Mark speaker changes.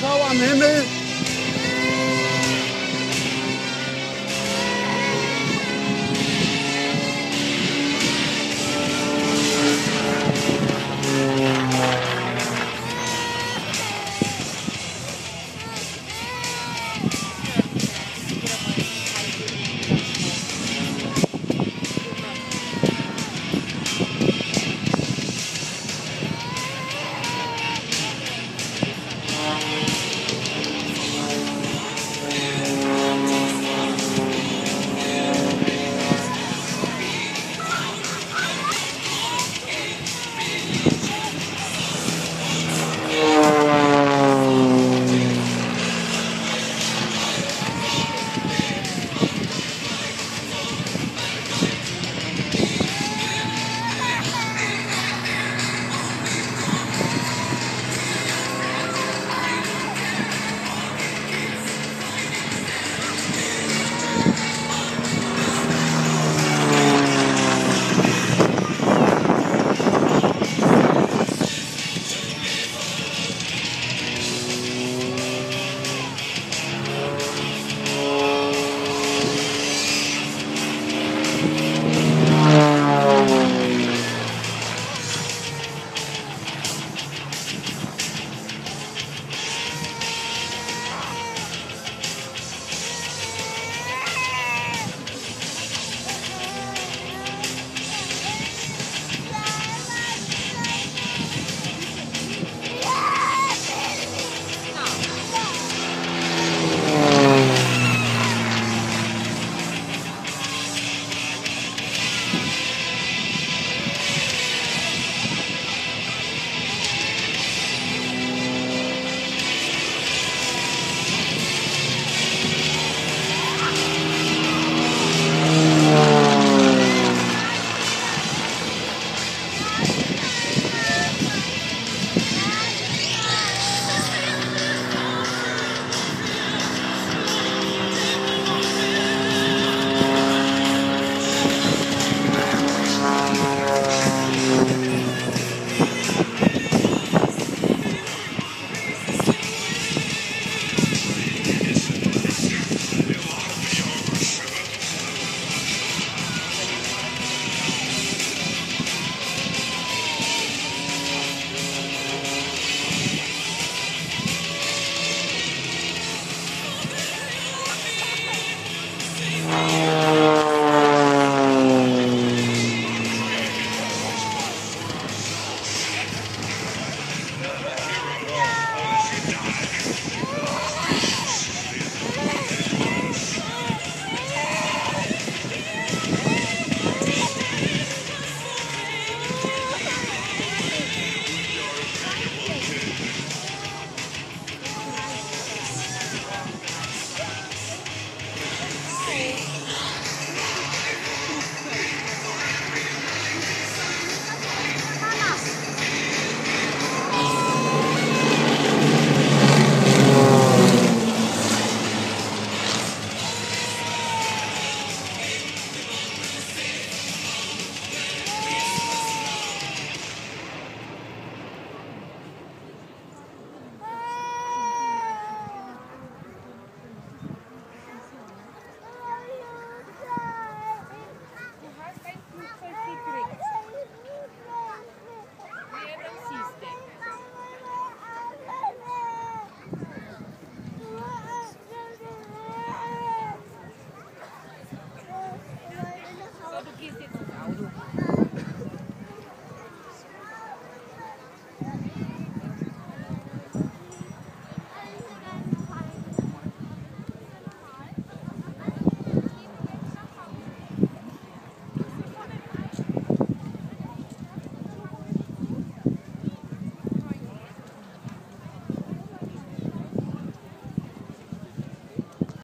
Speaker 1: i am Himmel